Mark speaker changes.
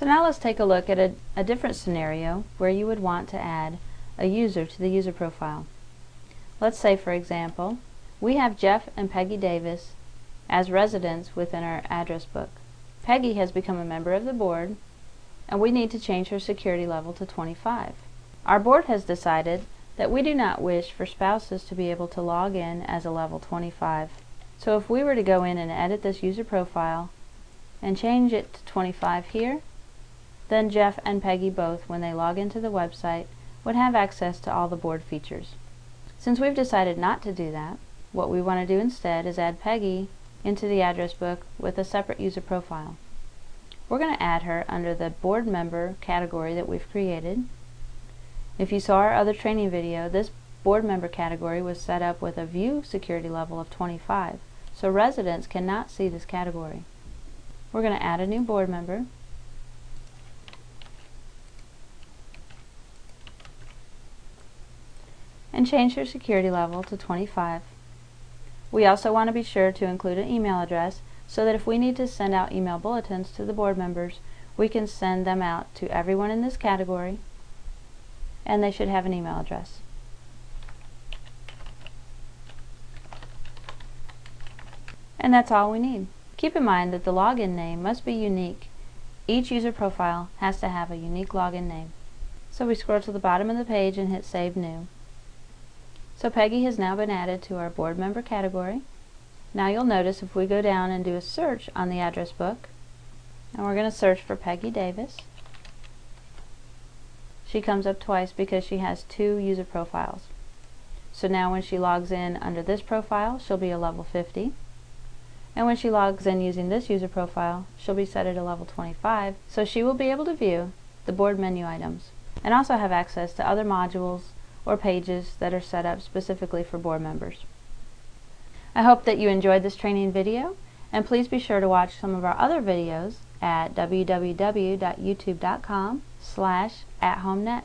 Speaker 1: So now let's take a look at a, a different scenario where you would want to add a user to the user profile. Let's say for example we have Jeff and Peggy Davis as residents within our address book. Peggy has become a member of the board and we need to change her security level to 25. Our board has decided that we do not wish for spouses to be able to log in as a level 25. So if we were to go in and edit this user profile and change it to 25 here, then Jeff and Peggy both, when they log into the website, would have access to all the board features. Since we've decided not to do that, what we want to do instead is add Peggy into the address book with a separate user profile. We're going to add her under the board member category that we've created. If you saw our other training video, this board member category was set up with a view security level of 25, so residents cannot see this category. We're going to add a new board member. And change your security level to 25. We also want to be sure to include an email address so that if we need to send out email bulletins to the board members, we can send them out to everyone in this category and they should have an email address. And that's all we need. Keep in mind that the login name must be unique. Each user profile has to have a unique login name. So we scroll to the bottom of the page and hit Save New. So Peggy has now been added to our board member category. Now you'll notice if we go down and do a search on the address book, and we're going to search for Peggy Davis, she comes up twice because she has two user profiles. So now when she logs in under this profile, she'll be a level 50. And when she logs in using this user profile, she'll be set at a level 25, so she will be able to view the board menu items and also have access to other modules or pages that are set up specifically for board members. I hope that you enjoyed this training video and please be sure to watch some of our other videos at www.youtube.com slash athomenet.